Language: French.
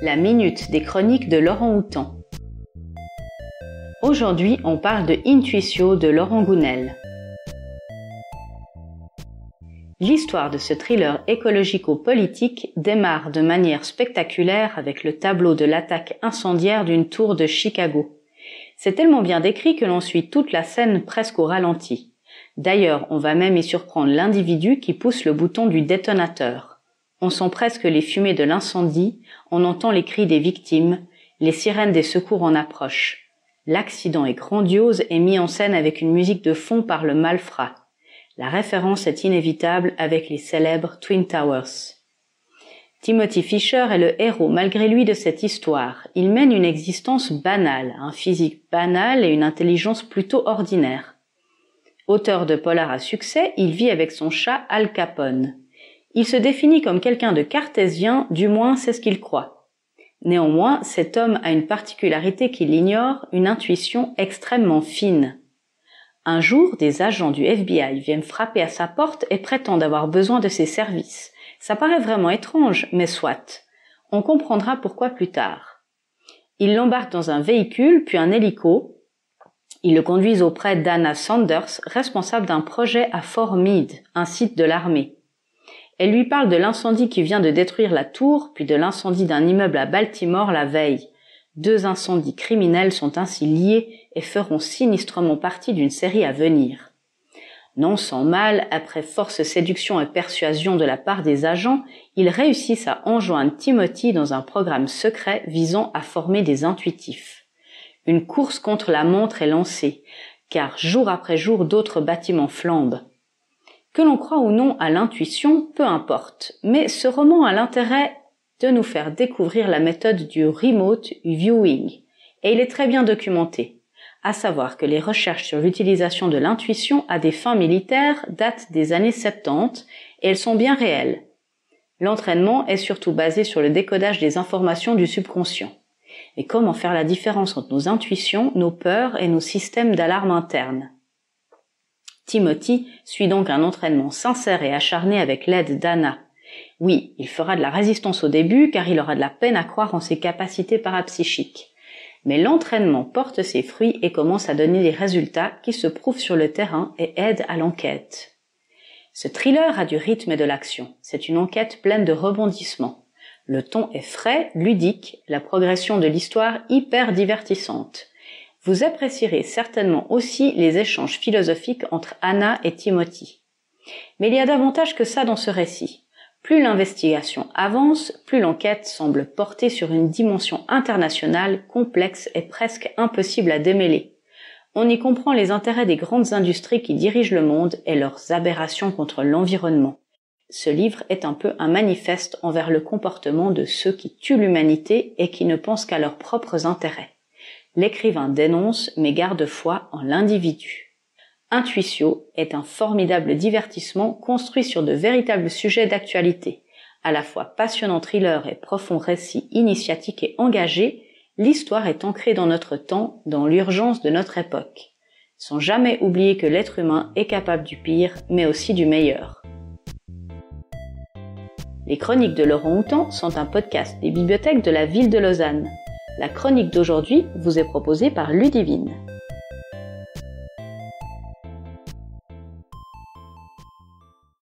La minute des chroniques de Laurent Houtan. Aujourd'hui, on parle de Intuitio de Laurent Gounel. L'histoire de ce thriller écologico-politique démarre de manière spectaculaire avec le tableau de l'attaque incendiaire d'une tour de Chicago. C'est tellement bien décrit que l'on suit toute la scène presque au ralenti. D'ailleurs, on va même y surprendre l'individu qui pousse le bouton du détonateur. On sent presque les fumées de l'incendie, on entend les cris des victimes, les sirènes des secours en approche. L'accident est grandiose et mis en scène avec une musique de fond par le malfrat. La référence est inévitable avec les célèbres Twin Towers. Timothy Fisher est le héros malgré lui de cette histoire. Il mène une existence banale, un physique banal et une intelligence plutôt ordinaire. Auteur de polar à succès, il vit avec son chat Al Capone. Il se définit comme quelqu'un de cartésien, du moins c'est ce qu'il croit. Néanmoins, cet homme a une particularité qu'il ignore, une intuition extrêmement fine. Un jour, des agents du FBI viennent frapper à sa porte et prétendent avoir besoin de ses services. Ça paraît vraiment étrange, mais soit. On comprendra pourquoi plus tard. Ils l'embarquent dans un véhicule, puis un hélico, ils le conduisent auprès d'Anna Sanders, responsable d'un projet à Fort Meade, un site de l'armée. Elle lui parle de l'incendie qui vient de détruire la tour, puis de l'incendie d'un immeuble à Baltimore la veille. Deux incendies criminels sont ainsi liés et feront sinistrement partie d'une série à venir. Non sans mal, après force séduction et persuasion de la part des agents, ils réussissent à enjoindre Timothy dans un programme secret visant à former des intuitifs. Une course contre la montre est lancée, car jour après jour d'autres bâtiments flambent. Que l'on croit ou non à l'intuition, peu importe, mais ce roman a l'intérêt de nous faire découvrir la méthode du remote viewing, et il est très bien documenté, à savoir que les recherches sur l'utilisation de l'intuition à des fins militaires datent des années 70 et elles sont bien réelles. L'entraînement est surtout basé sur le décodage des informations du subconscient et comment faire la différence entre nos intuitions, nos peurs et nos systèmes d'alarme interne? Timothy suit donc un entraînement sincère et acharné avec l'aide d'Anna. Oui, il fera de la résistance au début car il aura de la peine à croire en ses capacités parapsychiques. Mais l'entraînement porte ses fruits et commence à donner des résultats qui se prouvent sur le terrain et aident à l'enquête. Ce thriller a du rythme et de l'action. C'est une enquête pleine de rebondissements. Le ton est frais, ludique, la progression de l'histoire hyper divertissante. Vous apprécierez certainement aussi les échanges philosophiques entre Anna et Timothy. Mais il y a davantage que ça dans ce récit. Plus l'investigation avance, plus l'enquête semble porter sur une dimension internationale complexe et presque impossible à démêler. On y comprend les intérêts des grandes industries qui dirigent le monde et leurs aberrations contre l'environnement. Ce livre est un peu un manifeste envers le comportement de ceux qui tuent l'humanité et qui ne pensent qu'à leurs propres intérêts. L'écrivain dénonce mais garde foi en l'individu. Intuitio est un formidable divertissement construit sur de véritables sujets d'actualité. À la fois passionnant thriller et profond récit initiatique et engagé, l'histoire est ancrée dans notre temps, dans l'urgence de notre époque. Sans jamais oublier que l'être humain est capable du pire, mais aussi du meilleur. Les chroniques de Laurent Houtan sont un podcast des bibliothèques de la ville de Lausanne. La chronique d'aujourd'hui vous est proposée par Ludivine.